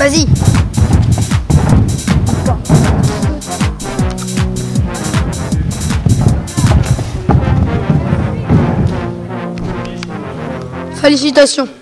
Vas-y. Félicitations.